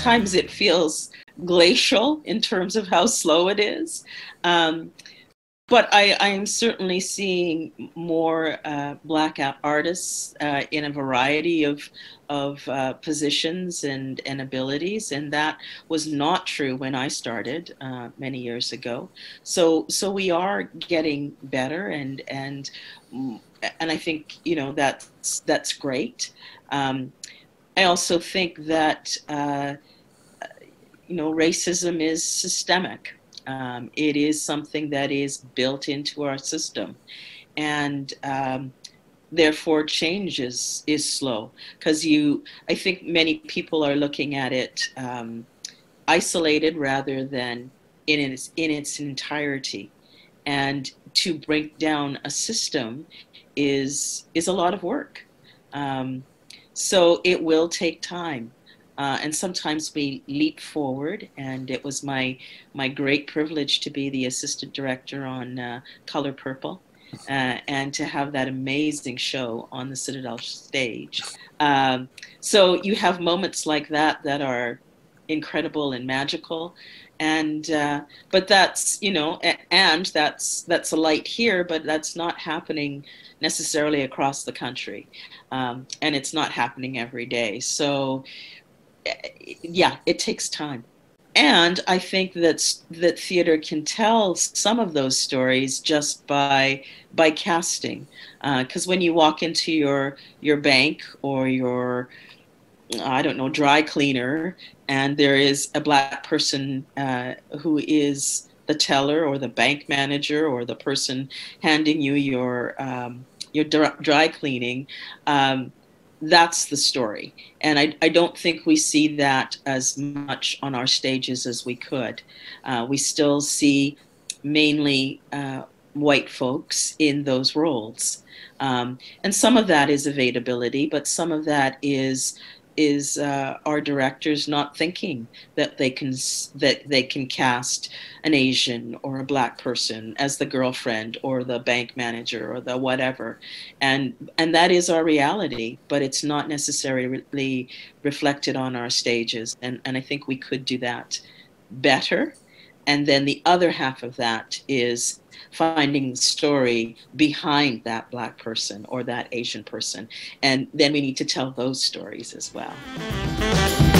sometimes it feels glacial in terms of how slow it is. Um, but I, am certainly seeing more uh, black artists uh, in a variety of of uh, positions and, and abilities, and that was not true when I started uh, many years ago. So so we are getting better, and and and I think you know that's that's great. Um, I also think that uh, you know racism is systemic um, it is something that is built into our system. And um, therefore change is, is slow because you, I think many people are looking at it um, isolated rather than in its, in its entirety. And to break down a system is, is a lot of work. Um, so it will take time. Uh, and sometimes we leap forward. And it was my my great privilege to be the assistant director on uh, Color Purple, uh, and to have that amazing show on the Citadel stage. Um, so you have moments like that that are incredible and magical and uh, but that's you know and that's that's a light here but that's not happening necessarily across the country um, and it's not happening every day so yeah, it takes time. And I think that that theater can tell some of those stories just by by casting, because uh, when you walk into your your bank or your I don't know dry cleaner, and there is a black person uh, who is the teller or the bank manager or the person handing you your um, your dry cleaning. Um, that's the story. And I, I don't think we see that as much on our stages as we could. Uh, we still see mainly uh, white folks in those roles. Um, and some of that is availability, but some of that is is uh, our directors not thinking that they can that they can cast an Asian or a black person as the girlfriend or the bank manager or the whatever, and and that is our reality, but it's not necessarily reflected on our stages, and and I think we could do that better. And then the other half of that is finding the story behind that black person or that Asian person. And then we need to tell those stories as well.